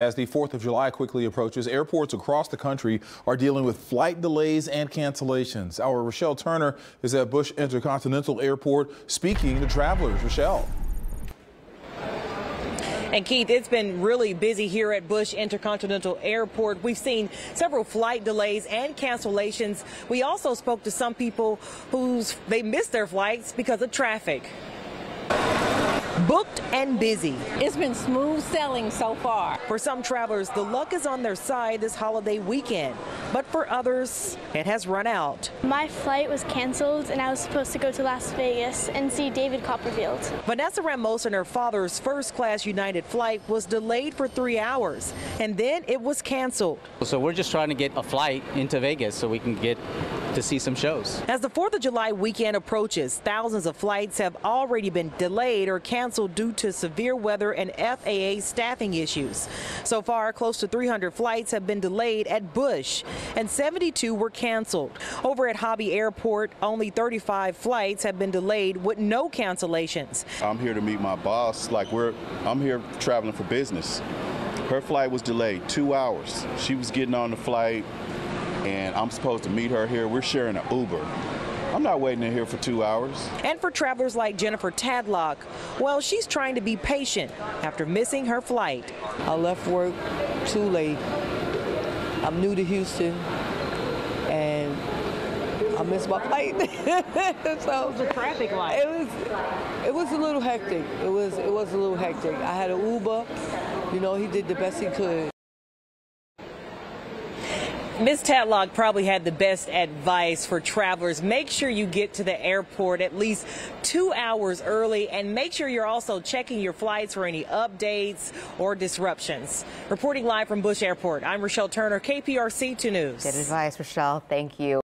As the 4th of July quickly approaches, airports across the country are dealing with flight delays and cancellations. Our Rochelle Turner is at Bush Intercontinental Airport speaking to travelers. Rochelle. And Keith, it's been really busy here at Bush Intercontinental Airport. We've seen several flight delays and cancellations. We also spoke to some people who they missed their flights because of traffic booked and busy. It's been smooth sailing so far. For some travelers, the luck is on their side this holiday weekend, but for others, it has run out. My flight was canceled and I was supposed to go to Las Vegas and see David Copperfield. Vanessa Ramos and her father's first class United flight was delayed for three hours and then it was canceled. So we're just trying to get a flight into Vegas so we can get to see some shows. As the 4th of July weekend approaches, thousands of flights have already been delayed or canceled due to severe weather and FAA staffing issues. So far, close to 300 flights have been delayed at Bush and 72 were canceled. Over at Hobby Airport, only 35 flights have been delayed with no cancellations. I'm here to meet my boss. Like we're, I'm here traveling for business. Her flight was delayed two hours. She was getting on the flight and I'm supposed to meet her here. We're sharing an Uber. I'm not waiting in here for two hours. And for travelers like Jennifer Tadlock, well, she's trying to be patient after missing her flight. I left work too late. I'm new to Houston, and I missed my flight. so the traffic light. It was, it was a little hectic. It was, it was a little hectic. I had an Uber. You know, he did the best he could. Ms. Tatlock probably had the best advice for travelers. Make sure you get to the airport at least two hours early and make sure you're also checking your flights for any updates or disruptions. Reporting live from Bush Airport, I'm Rochelle Turner, KPRC 2 News. Good advice, Rochelle. Thank you.